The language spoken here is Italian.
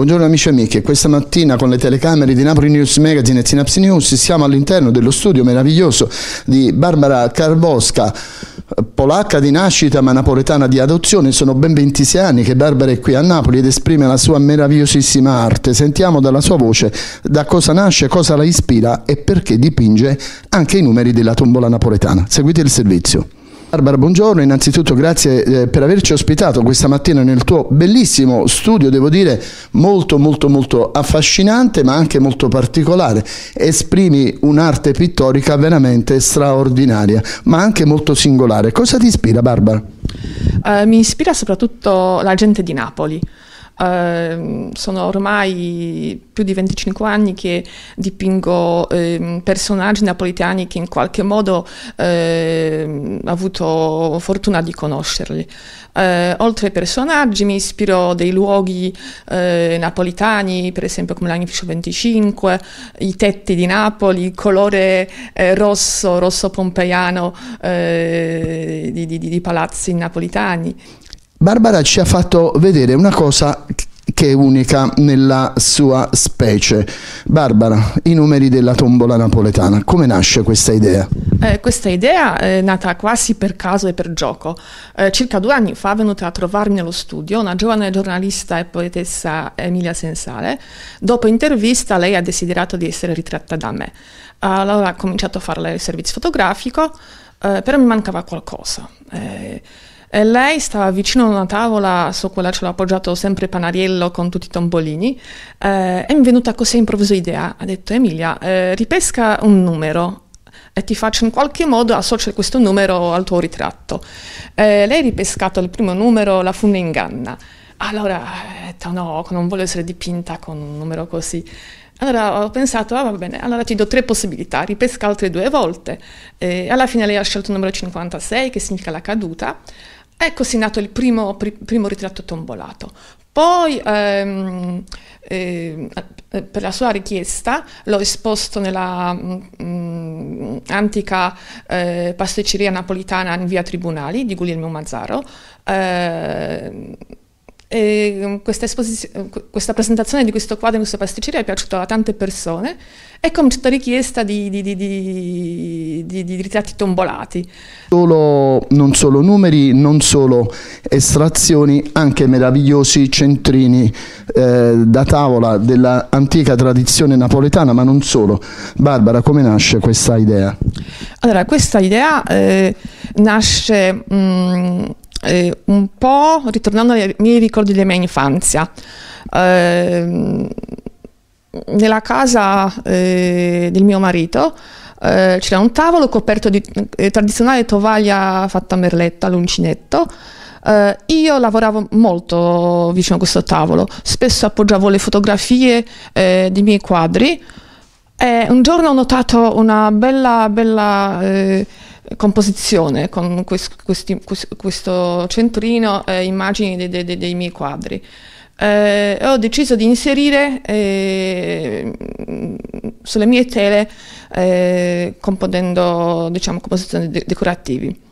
Buongiorno amici e amiche, questa mattina con le telecamere di Napoli News Magazine e Synapse News siamo all'interno dello studio meraviglioso di Barbara Carvosca, polacca di nascita ma napoletana di adozione. Sono ben 26 anni che Barbara è qui a Napoli ed esprime la sua meravigliosissima arte. Sentiamo dalla sua voce da cosa nasce, cosa la ispira e perché dipinge anche i numeri della tombola napoletana. Seguite il servizio. Barbara, buongiorno, innanzitutto grazie eh, per averci ospitato questa mattina nel tuo bellissimo studio, devo dire molto molto molto affascinante ma anche molto particolare. Esprimi un'arte pittorica veramente straordinaria ma anche molto singolare. Cosa ti ispira Barbara? Uh, mi ispira soprattutto la gente di Napoli. Uh, sono ormai più di 25 anni che dipingo uh, personaggi napolitani che in qualche modo uh, ho avuto fortuna di conoscerli. Eh, oltre ai personaggi mi ispiro dei luoghi napolitani, per esempio come l'Agnificio 25, i tetti di Napoli, il colore rosso, rosso pompeiano di, di, di palazzi napolitani. Barbara ci ha fatto vedere una cosa che è unica nella sua specie. Barbara, i numeri della tombola napoletana, come nasce questa idea? Eh, questa idea è nata quasi per caso e per gioco. Eh, circa due anni fa è venuta a trovarmi nello studio una giovane giornalista e poetessa Emilia Sensale. Dopo intervista lei ha desiderato di essere ritratta da me. Allora ha cominciato a fare il servizio fotografico, eh, però mi mancava qualcosa. Eh, e lei stava vicino a una tavola su quella ce l'ho appoggiato sempre Panariello con tutti i tombolini eh, e mi è venuta così improvvisa idea. Ha detto Emilia, eh, ripesca un numero e ti faccio in qualche modo associare questo numero al tuo ritratto. Eh, lei ha ripescato il primo numero, la fune inganna. Allora ho detto no, non voglio essere dipinta con un numero così. Allora ho pensato, ah, va bene, allora ti do tre possibilità, ripesca altre due volte. E alla fine lei ha scelto il numero 56, che significa la caduta. È così nato il primo, pr- primo ritratto tombolato. Poi, ehm, eh, per la sua richiesta, l'ho esposto nella mh, mm, antica eh, pasticceria napolitana in via Tribunali di Guglielmo Mazzaro. Eh, questa, questa, presentazione di questo quadro in questa pasticceria è piaciuta a tante persone e come c'è richiesta di, di, di, di, ritratti tombolati. Solo, non solo numeri, non solo estrazioni, anche meravigliosi centrini eh, da tavola dell'antica tradizione napoletana, ma non solo. Barbara, come nasce questa idea? Allora, questa idea eh, nasce... Mh, mm, eh, un po' ritornando ai miei ricordi della mia infanzia. Eh, nella casa eh, del mio marito eh, c'era un tavolo coperto di eh, tradizionale tovaglia fatta a merletta, l'uncinetto. Uh, io lavoravo molto vicino a questo tavolo, spesso appoggiavo le fotografie eh, dei miei quadri e un giorno ho notato una bella, bella eh, composizione con quest, questi, questo centrino e immagini dei, dei, dei miei quadri. Eh, ho deciso di inserire eh, sulle mie tele eh, componendo diciamo, composizioni de- decorativi.